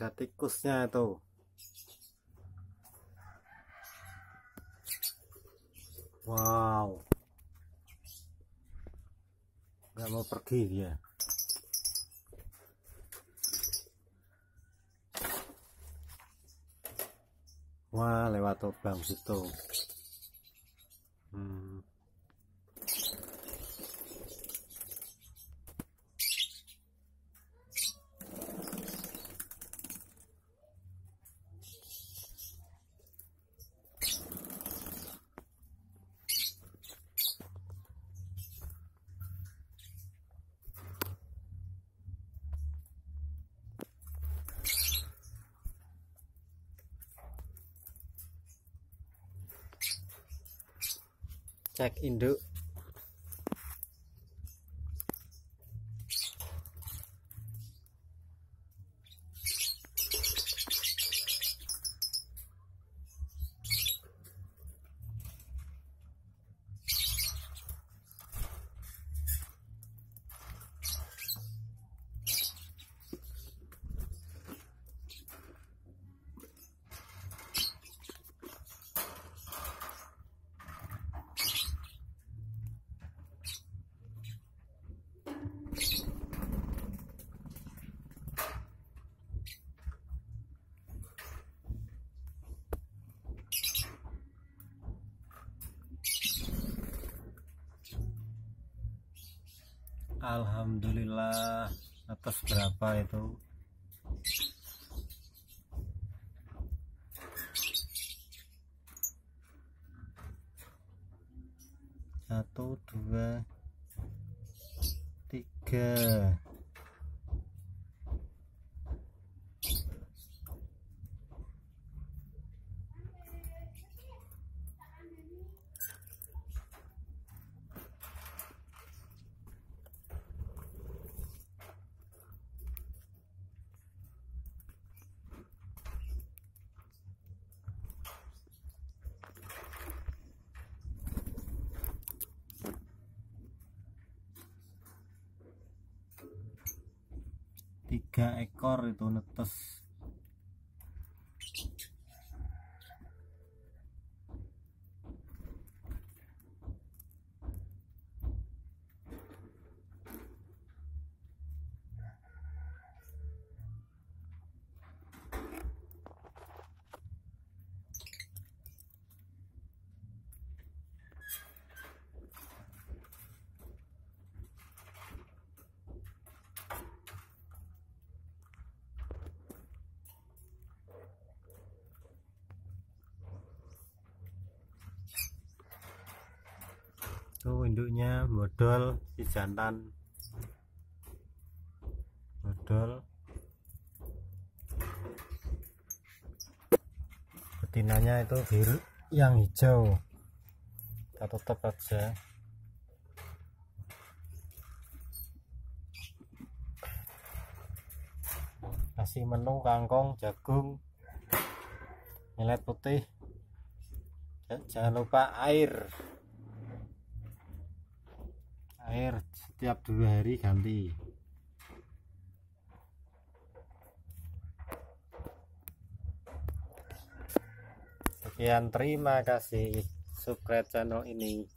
ada tikusnya itu. Wow. Nggak mau pergi dia. Wah lewat lubang situ check into Alhamdulillah. Atas berapa itu? Satu dua tiga tiga ekor itu netes induknya modal si jantan. Modal. Betinanya itu biru yang hijau. Kita tutup aja. Kasih menu kangkong jagung millet putih. Jangan lupa air air setiap dua hari ganti. Sekian terima kasih. Subscribe channel ini